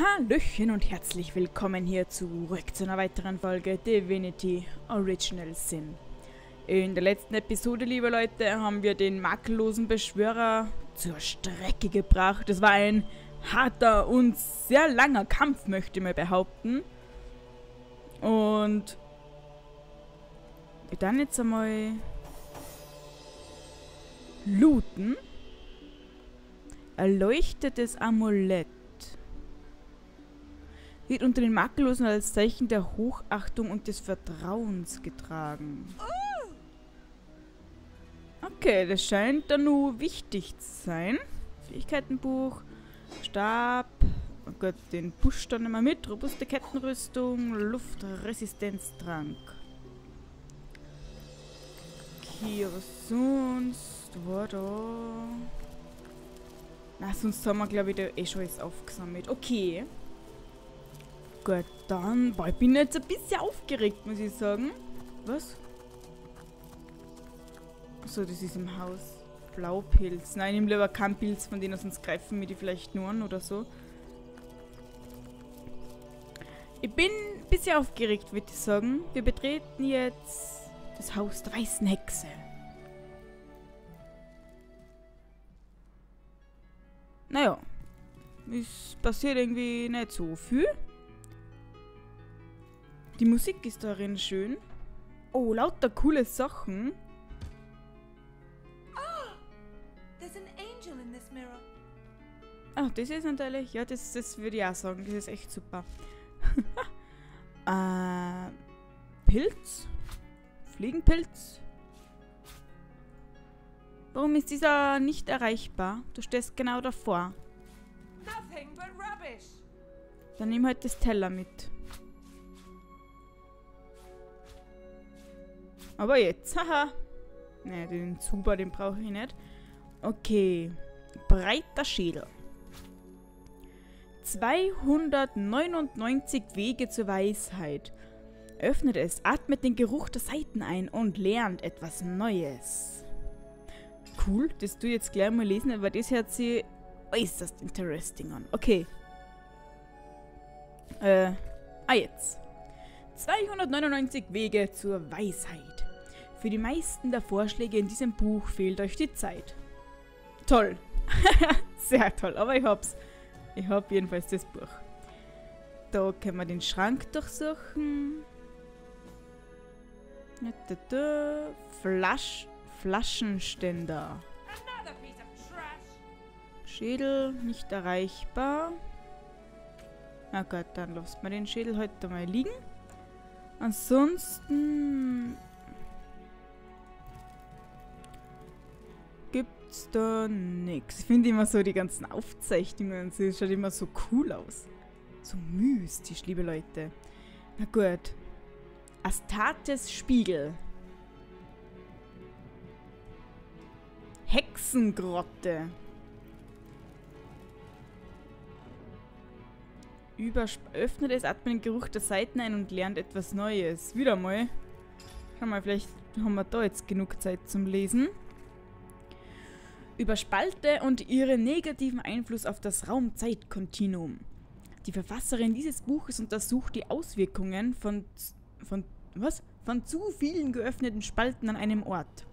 Hallöchen und herzlich willkommen hier zurück zu einer weiteren Folge Divinity Original Sin. In der letzten Episode, liebe Leute, haben wir den makellosen Beschwörer zur Strecke gebracht. Es war ein harter und sehr langer Kampf, möchte ich mal behaupten. Und dann jetzt einmal looten. Erleuchtetes Amulett wird unter den Makellosen als Zeichen der Hochachtung und des Vertrauens getragen. Okay, das scheint dann nur wichtig zu sein. Fähigkeitenbuch, Stab, oh Gott, den Busch dann immer mit, robuste Kettenrüstung, Luftresistenztrank. Okay, was sonst? War da? Na, sonst haben wir, glaube ich, da eh schon alles aufgesammelt. Okay. Gut, dann... Boah, ich bin jetzt ein bisschen aufgeregt, muss ich sagen. Was? Achso, das ist im Haus. Blaupilz. Nein, ich nehme lieber keinen Pilz, von denen sonst greifen mir die vielleicht nur an oder so. Ich bin ein bisschen aufgeregt, würde ich sagen. Wir betreten jetzt das Haus der weißen Hexe. Naja, es passiert irgendwie nicht so viel. Die Musik ist darin schön. Oh, lauter coole Sachen. Ah, das ist natürlich, ja, das, das würde ich auch sagen. Das ist echt super. äh, Pilz? Fliegenpilz? Warum ist dieser nicht erreichbar? Du stehst genau davor. Dann nimm halt das Teller mit. Aber jetzt, haha. Ne, den Zuber, den brauche ich nicht. Okay. Breiter Schädel. 299 Wege zur Weisheit. Öffnet es, atmet den Geruch der Seiten ein und lernt etwas Neues. Cool, das du jetzt gleich mal lesen, aber das hört sich äußerst interesting an. Okay. Äh, ah jetzt. 299 Wege zur Weisheit. Für die meisten der Vorschläge in diesem Buch fehlt euch die Zeit. Toll. Sehr toll, aber ich hab's. Ich hab jedenfalls das Buch. Da können wir den Schrank durchsuchen. Flasch, Flaschenständer. Schädel nicht erreichbar. Na gut, dann lassen wir den Schädel heute mal liegen. Ansonsten gibt's da nichts. Ich finde immer so die ganzen Aufzeichnungen, sie schaut immer so cool aus. So mystisch, liebe Leute. Na gut. Astartes Spiegel. Hexengrotte. Übersp öffnet es, atmet den Geruch der Seiten ein und lernt etwas Neues. Wieder mal. Schau mal, vielleicht haben wir da jetzt genug Zeit zum Lesen über Spalte und ihren negativen Einfluss auf das Raum-Zeit-Kontinuum. Die Verfasserin dieses Buches untersucht die Auswirkungen von, von, was? von zu vielen geöffneten Spalten an einem Ort.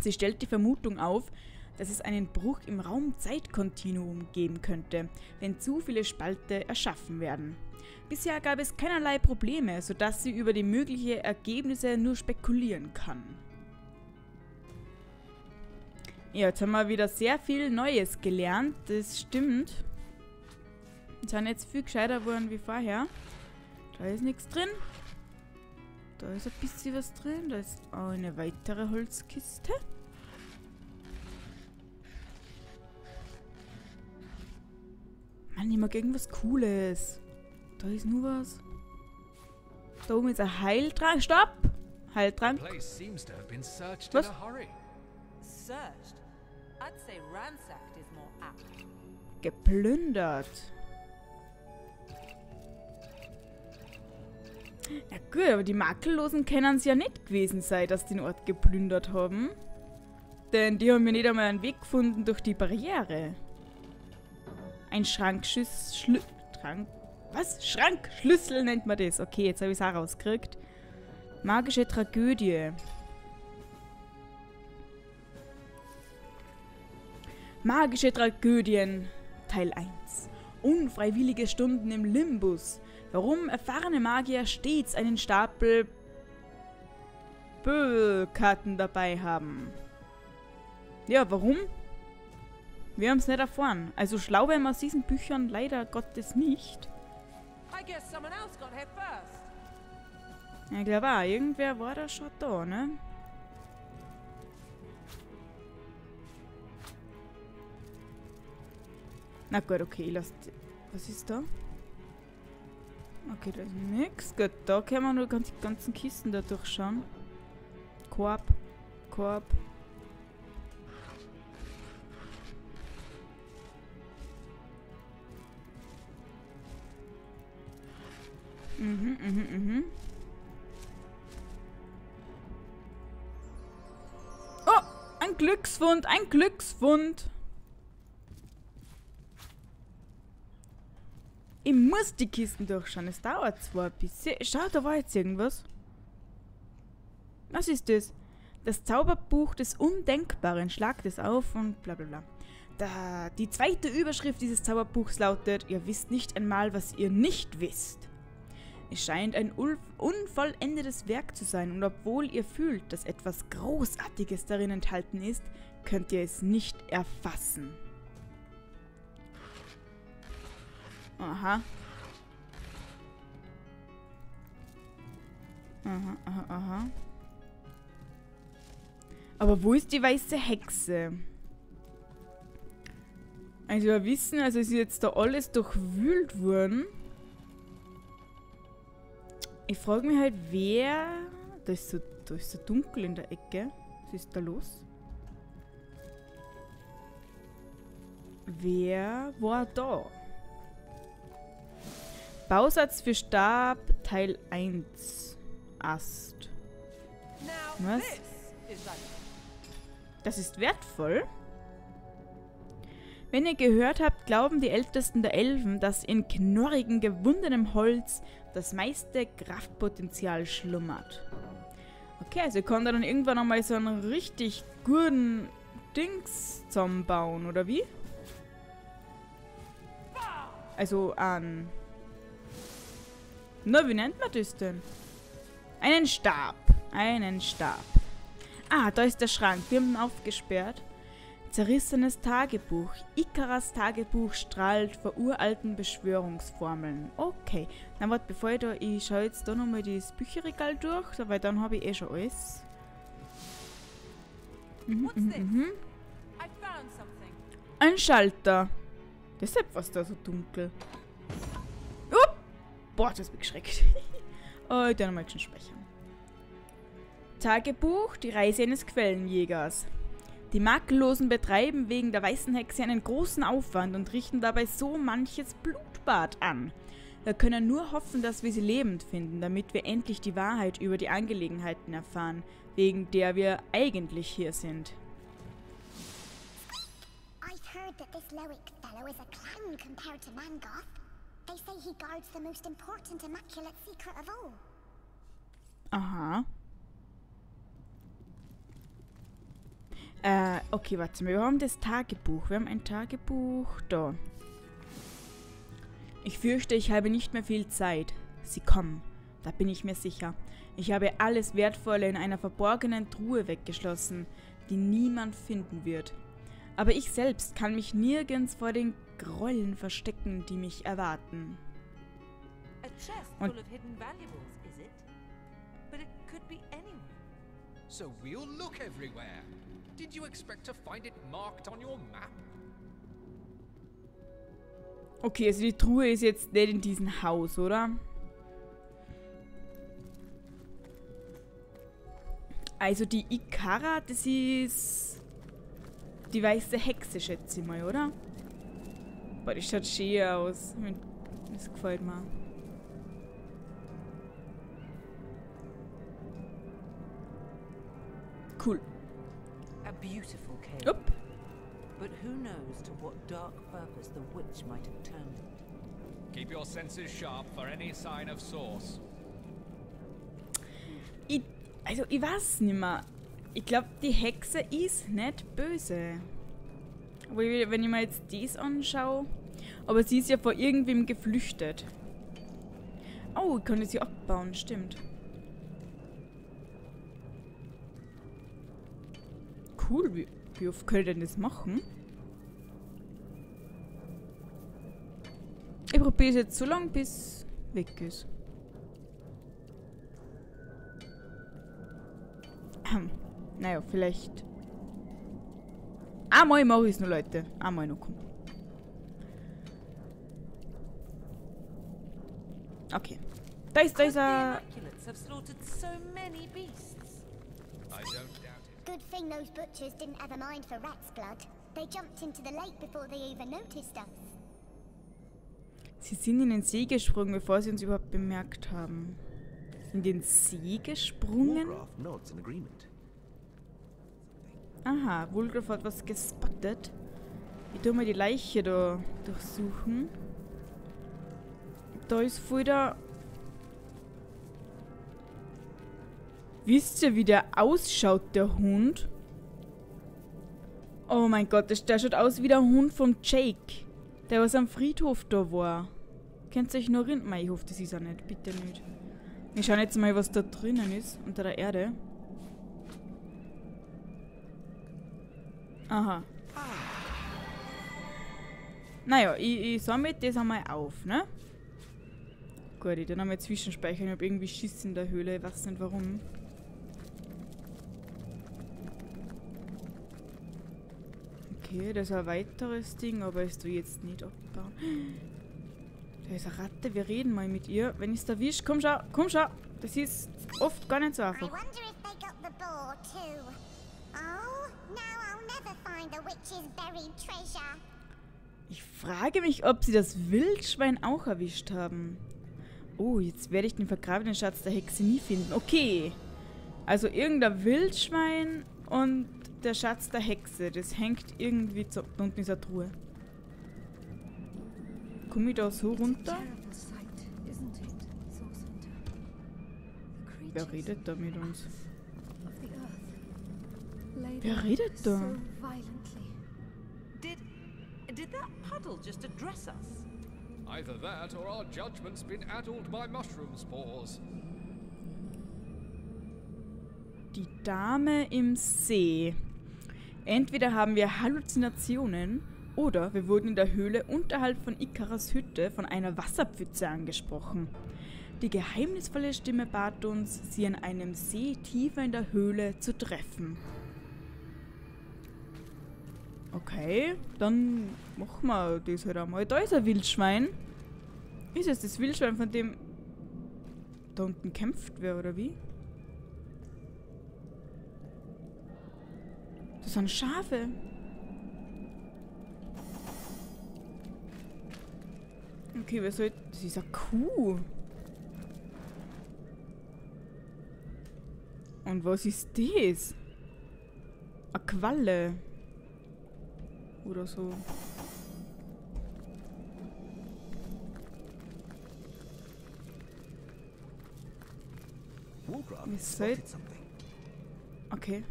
Sie stellt die Vermutung auf, dass es einen Bruch im Raum-Zeit-Kontinuum geben könnte, wenn zu viele Spalte erschaffen werden. Bisher gab es keinerlei Probleme, sodass sie über die möglichen Ergebnisse nur spekulieren kann. Ja, jetzt haben wir wieder sehr viel Neues gelernt. Das stimmt. Wir sind jetzt viel gescheiter geworden wie vorher. Da ist nichts drin. Da ist ein bisschen was drin. Da ist auch eine weitere Holzkiste. Mann, ich mag irgendwas Cooles. Da ist nur was. Da oben ist ein Heiltrank. Stopp! Heiltrank. Was? Searched. I'd say ransacked is more apt. Geplündert. Ja gut, aber die Makellosen können es ja nicht gewesen sein, dass die den Ort geplündert haben. Denn die haben ja nicht einmal einen Weg gefunden durch die Barriere. Ein Schrankschiss, Schlü Schrank. Was? Schrankschlüssel nennt man das. Okay, jetzt habe ich es auch rausgekriegt. Magische Tragödie. Magische Tragödien Teil 1. Unfreiwillige Stunden im Limbus. Warum erfahrene Magier stets einen Stapel Bö-Karten dabei haben. Ja, warum? Wir haben es nicht erfahren. Also schlau werden wir aus diesen Büchern leider Gottes nicht. Ja, glaube auch. Irgendwer war da schon da, ne? Na gut, okay, lasst. Was ist da? Okay, da ist nichts. Gut, da können wir nur die ganzen Kisten da durchschauen. Korb. Korb. Mhm, mhm, mhm. Oh, ein Glücksfund, ein Glücksfund. Ich muss die Kisten durchschauen. Es dauert zwar ein bisschen. Schau, da war jetzt irgendwas. Was ist das? Das Zauberbuch des Undenkbaren. Schlag das auf und bla bla bla. Da, die zweite Überschrift dieses Zauberbuchs lautet, ihr wisst nicht einmal, was ihr nicht wisst. Es scheint ein unvollendetes Werk zu sein und obwohl ihr fühlt, dass etwas Großartiges darin enthalten ist, könnt ihr es nicht erfassen. Aha. Aha, aha, aha. Aber wo ist die weiße Hexe? Also wir wissen, also ist jetzt da alles durchwühlt worden. Ich frage mich halt, wer... Da ist, so, da ist so dunkel in der Ecke. Was ist da los? Wer war da? Bausatz für Stab Teil 1. Ast. Was? Das ist wertvoll? Wenn ihr gehört habt, glauben die Ältesten der Elfen, dass in knorrigen, gewundenem Holz das meiste Kraftpotenzial schlummert. Okay, also ihr könnt dann irgendwann einmal so einen richtig guten Dings zusammenbauen, oder wie? Also an na, wie nennt man das denn? Einen Stab. Einen Stab. Ah, da ist der Schrank. Wir haben ihn aufgesperrt. Zerrissenes Tagebuch. Ikaras Tagebuch strahlt vor uralten Beschwörungsformeln. Okay. Na warte, bevor ich da... Ich schaue jetzt da nochmal das Bücherregal durch, weil dann habe ich eh schon alles. Mhm, mhm, mhm. Ein Schalter. Deshalb war es da so dunkel. Boah, das mich geschreckt. oh, dann nochmal schon speichern. Tagebuch, die Reise eines Quellenjägers. Die Makellosen betreiben wegen der weißen Hexe einen großen Aufwand und richten dabei so manches Blutbad an. Wir können nur hoffen, dass wir sie lebend finden, damit wir endlich die Wahrheit über die Angelegenheiten erfahren, wegen der wir eigentlich hier sind. I've heard that this Loic fellow is a clown compared to Mangoth. They say he guards the most important immaculate secret of all. Aha. Äh, okay, warte mal. Wir haben das Tagebuch. Wir haben ein Tagebuch da. Ich fürchte, ich habe nicht mehr viel Zeit. Sie kommen. Da bin ich mir sicher. Ich habe alles Wertvolle in einer verborgenen Truhe weggeschlossen, die niemand finden wird. Aber ich selbst kann mich nirgends vor den Grollen verstecken, die mich erwarten. Und So we'll look everywhere. Did you expect to find it marked on your map? Okay, also die Truhe ist jetzt nicht in diesem Haus, oder? Also die Ikara, das ist die weiße Hexe, schätze ich mal, oder? Boah, die schaut schön aus. Das gefällt mir. Cool. A beautiful cave. Upp. But who knows to what dark purpose the witch might have turned it. Keep your senses sharp for any sign of source. Ich, also, ich weiß nicht mehr. Ich glaube, die Hexe ist nicht böse. Aber wenn ich mir jetzt das anschaue. Aber sie ist ja vor irgendwem geflüchtet. Oh, ich kann hier abbauen, stimmt. Cool, wie, wie oft kann ich denn das machen? Ich probiere es jetzt so lange, bis weg ist. Naja, vielleicht. Einmal mache ich es noch, Leute. Einmal noch, komm. Okay. Da ist, da ist er. Good thing those butchers didn't have a mind for rat's blood. They jumped into the lake before they even noticed us. Sie sind in den See gesprungen, bevor sie uns überhaupt bemerkt haben. In den See gesprungen? Wargraf nods in agreement. Aha, Wulgraf hat was gespottet. Ich tu mal die Leiche da durchsuchen. Da ist voll der... Wisst ihr, wie der ausschaut, der Hund? Oh mein Gott, der schaut aus wie der Hund vom Jake. Der, was am Friedhof da war. Könnt ihr euch noch erinnern? Mei, Ich hoffe, das ist er nicht. Bitte nicht. Wir schauen jetzt mal, was da drinnen ist, unter der Erde. Aha. Naja, ich, ich sammle das einmal auf, ne? Gut, ich dann einmal zwischenspeichern. Ich habe irgendwie Schiss in der Höhle, ich weiß nicht warum. Okay, das ist ein weiteres Ding, aber ist du jetzt nicht abbauen. Da ist eine Ratte, wir reden mal mit ihr. Wenn ich es erwischt, komm schau, komm schau. Das ist oft gar nicht so I einfach. wonder if they got the boar too. Oh, now I'll never find the witch's buried treasure. Ich frage mich, ob sie das Wildschwein auch erwischt haben. Oh, jetzt werde ich den vergrabenen Schatz der Hexe nie finden. Okay. Also irgendein Wildschwein und der Schatz der Hexe. Das hängt irgendwie zu, da unten ist eine Truhe. Komme ich da so runter? Wer redet da mit uns? of the earth lay Wer redet da? did that puddle just address us? Either that or our judgment's been addled by mushroom spores. Die Dame im See. Entweder haben wir Halluzinationen oder wir wurden in der Höhle unterhalb von Ikaras Hütte von einer Wasserpfütze angesprochen. Die geheimnisvolle Stimme bat uns, sie an einem See tiefer in der Höhle zu treffen. Okay, dann machen wir das halt einmal. Da ist ein Wildschwein. Ist es das Wildschwein, von dem da unten kämpft wer oder wie? Das sind Schafe. Okay, wer soll... Das ist eine Kuh. Und was ist das? Eine Qualle. Oder so. Ihr seid-. Okay.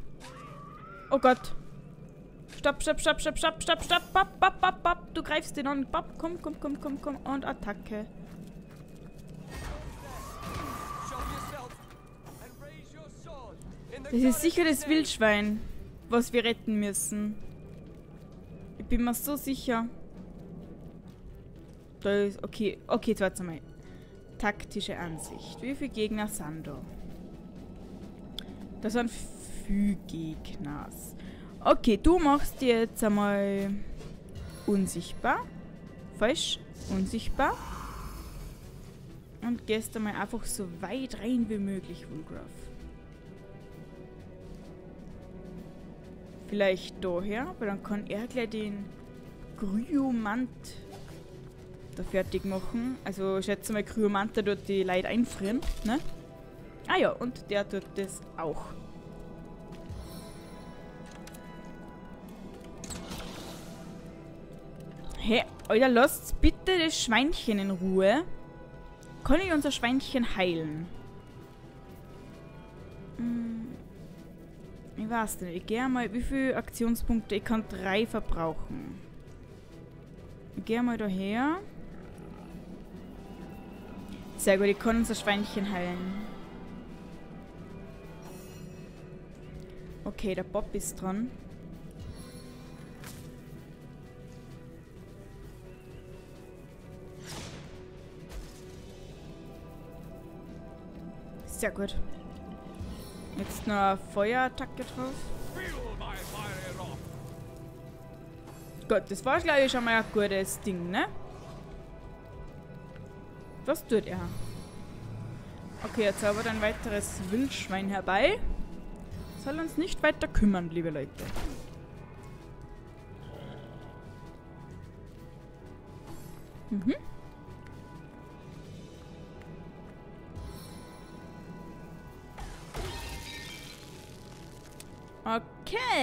Oh Gott. Stopp, stopp, stopp, stopp, stopp, stopp, stopp. Bap, bap, bap, bap. Du greifst den an. Bap, komm, komm, komm, komm, komm. Und Attacke. Das ist sicher das Wildschwein, was wir retten müssen. Bin mir so sicher. Da ist. Okay, okay, jetzt warte mal. Taktische Ansicht. Wie viele Gegner sind da? Das sind viele Gegner. Okay, du machst dir jetzt einmal unsichtbar. Falsch. Unsichtbar. Und gehst einmal einfach so weit rein wie möglich, Woolgraf. Vielleicht daher, weil dann kann er gleich den Kryomant da fertig machen. Also schätze mal, Kryomant, der dort die Leute einfrieren, ne? Ah ja, und der tut das auch. Hä? Alter, lasst bitte das Schweinchen in Ruhe. Kann ich unser Schweinchen heilen? Hm, Ich weiß nicht. Ich gehe mal, wie viele Aktionspunkte? Ich kann drei verbrauchen. Ich gehe mal daher. Sehr gut, ich kann unser Schweinchen heilen. Okay, der Bob ist dran. Sehr gut. Jetzt eine Feuerattacke drauf. Gut, das war glaube ich schon mal ein gutes Ding, ne? Was tut er? Okay, jetzt zaubert ein weiteres Wildschwein herbei. Soll uns nicht weiter kümmern, liebe Leute. Mhm.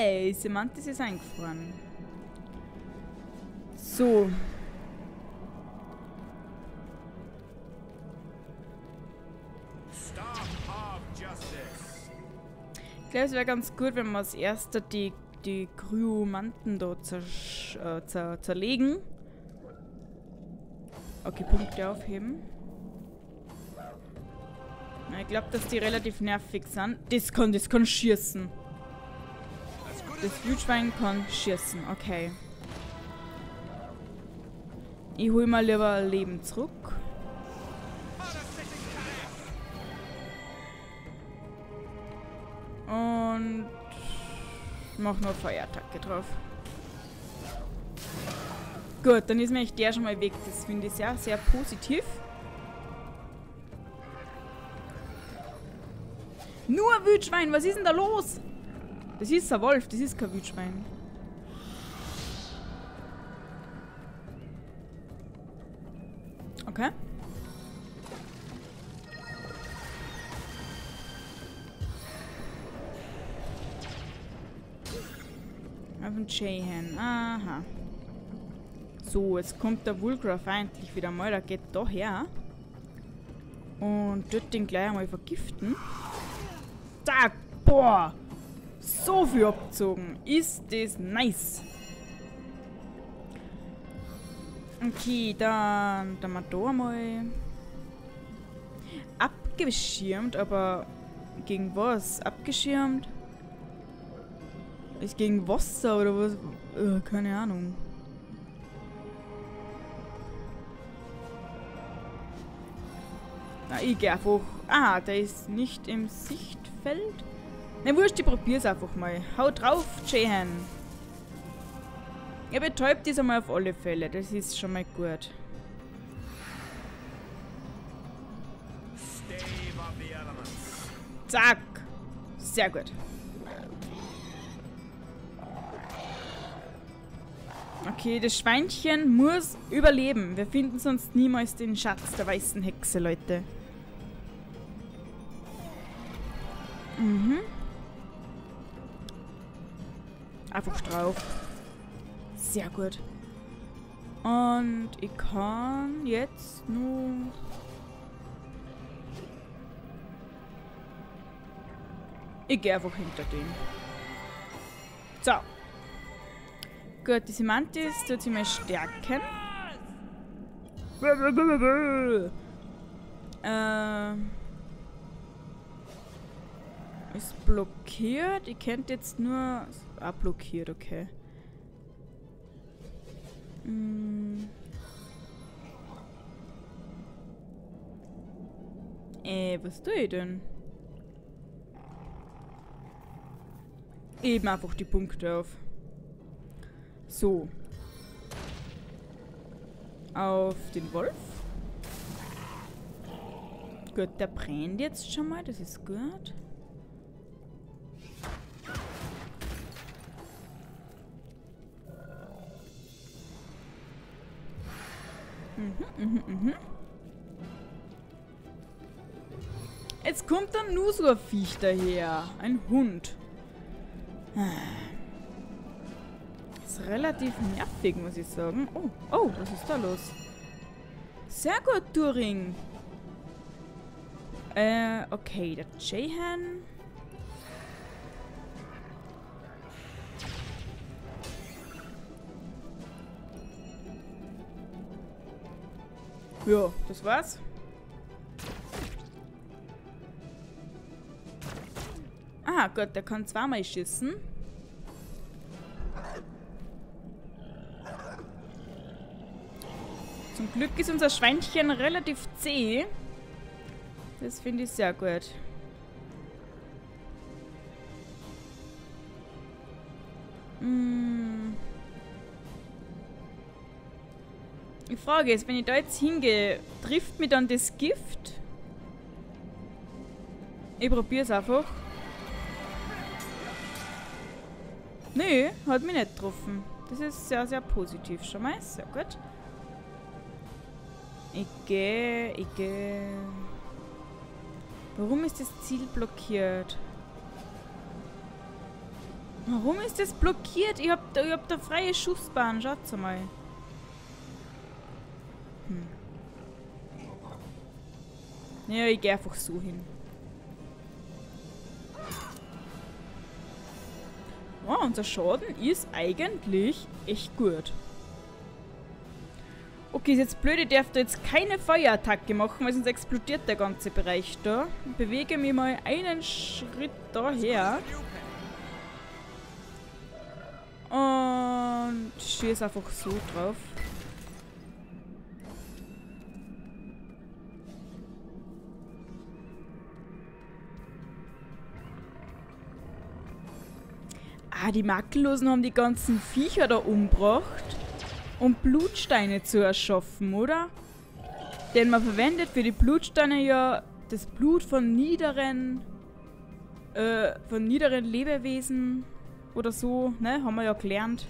Okay, Semantis ist eingefroren. So. Ich glaube, es wäre ganz gut, wenn wir als erster die, die Kryomanten da zersch, äh, zer, zerlegen. Okay, Punkte aufheben. Na, Ich glaube, dass die relativ nervig sind. Das kann, das kann schießen. Das Wildschwein kann schießen, okay. Ich hol mal lieber Leben zurück. Und mach nur Feuerattacke drauf. Gut, dann ist mir der schon mal weg. Das finde ich sehr, sehr positiv. Nur Wildschwein, was ist denn da los? Das ist ein Wolf, das ist kein Wildschwein. Okay. Auf den Jahan. Aha. So, jetzt kommt der Wulgraf endlich wieder mal. Der geht da her. Und tut den gleich einmal vergiften. Zack! Boah! So viel abgezogen. Ist das nice. Okay, dann, dann mal da mal. Abgeschirmt, aber gegen was? Abgeschirmt? Ist gegen Wasser oder was? Äh, keine Ahnung. Na, ich geh einfach. Ah, der ist nicht im Sichtfeld. Na wurscht, ich probier's einfach mal. Hau drauf, Jehan. Er betäubt das einmal auf alle Fälle. Das ist schon mal gut. Zack. Sehr gut. Okay, das Schweinchen muss überleben. Wir finden sonst niemals den Schatz der weißen Hexe, Leute. Mhm. Einfach drauf. Sehr gut. Und ich kann jetzt nur... Ich gehe einfach hinter den. So. Gut, die Semantis tut sie mal stärken. Äh, ist blockiert. Ich kennt jetzt nur. Ah, blockiert, okay. Mm. Äh, was tue ich denn? Eben einfach die Punkte auf. So. Auf den Wolf. Gut, der brennt jetzt schon mal, das ist gut. Mhm, mhm, mhm. Jetzt kommt dann nur so ein Viech daher. Ein Hund. ist relativ nervig, muss ich sagen. Oh, oh, was ist da los? Sehr gut, Turing. Äh, okay, der Jahan. Ja, das war's. Ah, Gott, der kann zweimal schießen. Zum Glück ist unser Schweinchen relativ zäh. Das finde ich sehr gut. Frage ist, wenn ich da jetzt hingehe, trifft mich dann das Gift? Ich probiere es einfach. Nö, hat mich nicht getroffen. Das ist sehr, sehr positiv schon mal. Sehr gut. Ich gehe, ich gehe. Warum ist das Ziel blockiert? Warum ist das blockiert? Ich hab ich hab da freie Schussbahn. Schaut mal. Ja, ich gehe einfach so hin. Oh, unser Schaden ist eigentlich echt gut. Okay, ist jetzt blöd, ich darf da jetzt keine Feuerattacke machen, weil sonst explodiert der ganze Bereich da. Ich bewege mich mal einen Schritt daher. Und schieße einfach so drauf. Ah, die Makellosen haben die ganzen Viecher da umgebracht, um Blutsteine zu erschaffen, oder? Denn man verwendet für die Blutsteine ja das Blut von niederen, äh, von niederen Lebewesen oder so, ne? Haben wir ja gelernt.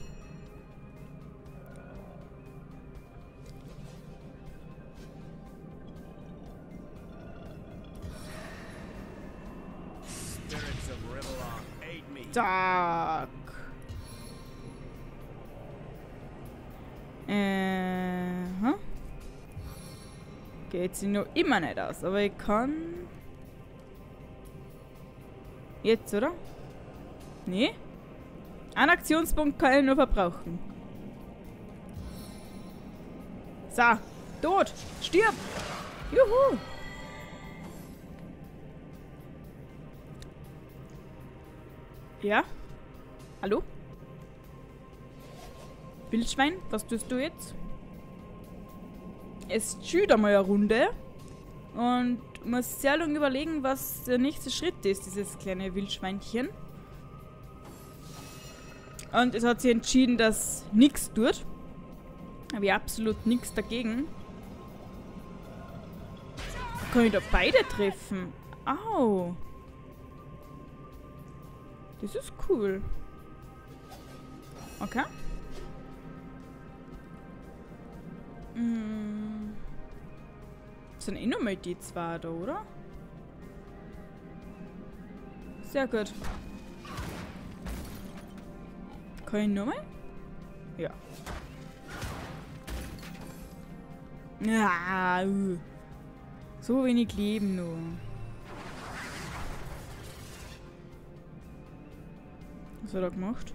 Zack. Äh, hm? Geht sie noch immer nicht aus, aber ich kann... Jetzt, oder? Nee? Einen Aktionspunkt kann ich nur verbrauchen. So, tot, stirb! Juhu! Ja? Hallo? Wildschwein, was tust du jetzt? Es schüt einmal eine Runde und muss sehr lange überlegen, was der nächste Schritt ist, dieses kleine Wildschweinchen. Und es hat sich entschieden, dass nichts tut. Habe ich absolut nichts dagegen. Kann ich da beide treffen? Au. Das ist cool. Okay. Mm. Sind eh nochmal die zwei da, oder? Sehr gut. Kann ich nochmal? Ja. Ja. uh. So wenig Leben nur. Was hat er gemacht?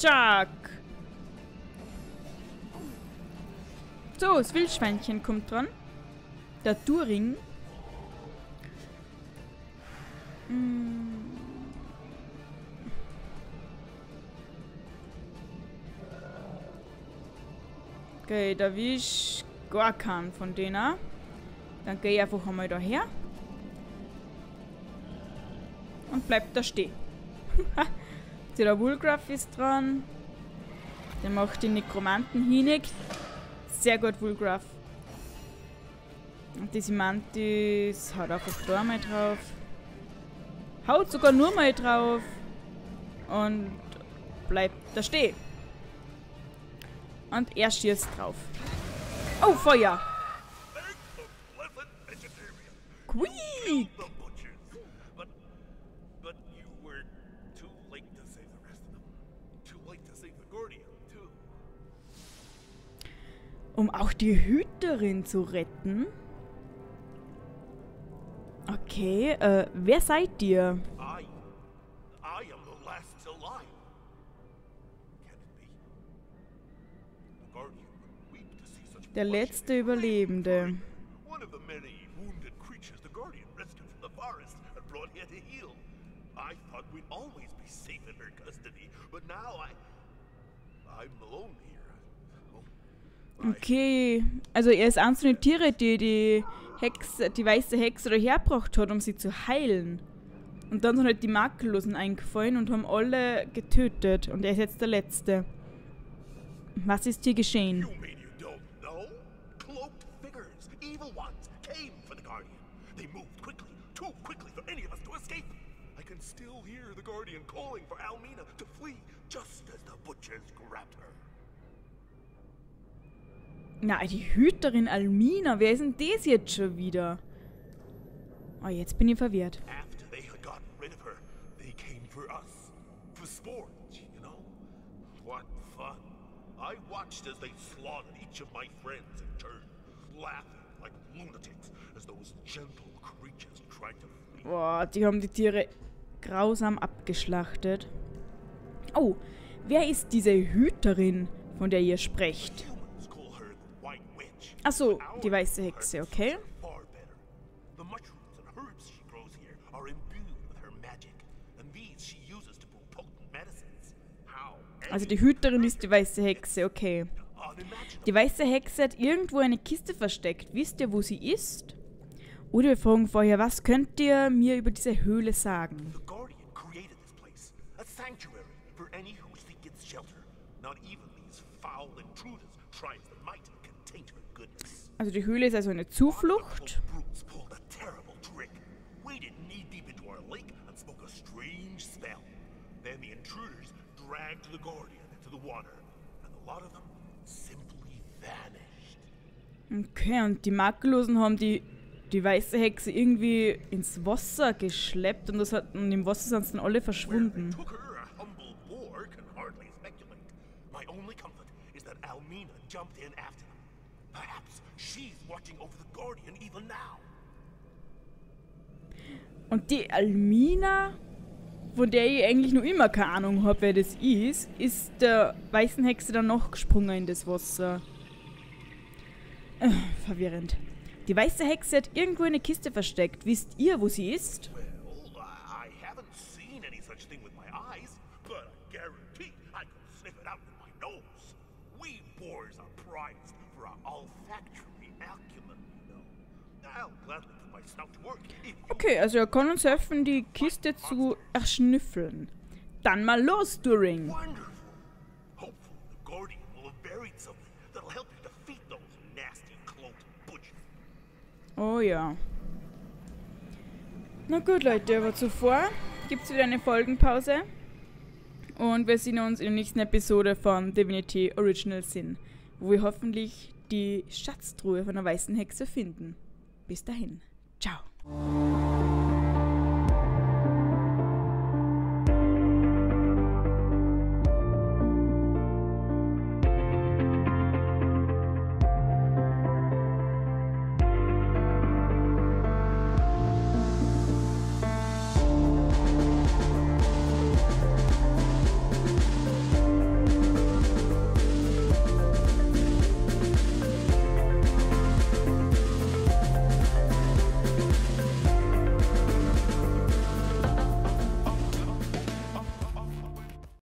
Jack! So, das Wildschweinchen kommt dran. Der Turing. Okay, da will ich gar keinen von denen. Dann gehe ich einfach einmal daher. Und bleib da stehen. der Woolgraf ist dran. Der macht den Nekromanten hinig. Sehr gut, Woolgraf. Und diese Mantis haut einfach da mal drauf. Haut sogar nur mal drauf. Und bleibt da stehen. Und er schießt drauf. Oh, Feuer! Too. Um auch die Hüterin zu retten. Okay, äh, wer seid ihr? Here to heal. I thought we'd always be safe in her custody, but now I. I'm alone here. Oh, Okay, also er ist eins von den Tieren, die die Hexe, die weiße Hexe da hergebracht hat, um sie zu heilen. Und dann sind halt die Makellosen eingefallen und haben alle getötet. Und er ist jetzt der Letzte. Was ist hier geschehen? You still hear the Guardian calling for Almina to flee just as the butchers grabbed her. Na, die Hüterin Almina, wer ist denn das jetzt schon wieder? Oh, jetzt bin ich verwirrt. After they had gotten rid of her, they came for us. For sport, you know? What fun. I watched as they slaughtered each of my friends in turn, laughing like lunatics as those gentle creatures tried to flee. Boah, die haben die Tiere grausam abgeschlachtet. Oh, wer ist diese Hüterin, von der ihr sprecht? Humans call her the White Witch. Ach so, Our die weiße Hexe, okay. Also die Hüterin ist die weiße Hexe, okay. Die weiße Hexe hat irgendwo eine Kiste versteckt. Wisst ihr, wo sie ist? Oder wir fragen vorher, was könnt ihr mir über diese Höhle sagen? Sanctuary for any who seek its shelter. Not even these foul intruders try as they might contain her goodness. Also die Höhle ist also eine Zuflucht. The brutes pulled a terrible trick. Waded knee deep into our lake and spoke a strange spell. Then the intruders dragged the Guardian into the water, and a lot of them simply vanished. Okay, und die Makellosen haben die, die weiße Hexe irgendwie ins Wasser geschleppt und, das hat, und im Wasser sind sie dann alle Where verschwunden. took her, a humble boar can hardly speculate. My only comfort is that Almina jumped in after them. Perhaps she's watching over the Guardian even now. Und die Almina, von der ich eigentlich noch immer keine Ahnung habe, wer das ist, ist der weißen Hexe dann noch gesprungen in das Wasser. Äh, verwirrend. Die weiße Hexe hat irgendwo eine Kiste versteckt. Wisst ihr, wo sie ist? Well, Okay, also er kann uns helfen, die Kiste zu erschnüffeln. Dann mal los, During. Oh ja. Na gut, Leute, aber zuvor gibt es wieder eine Folgenpause. Und wir sehen uns in der nächsten Episode von Divinity Original Sin, wo wir hoffentlich die Schatztruhe von der weißen Hexe finden. Bis dahin. Tchau!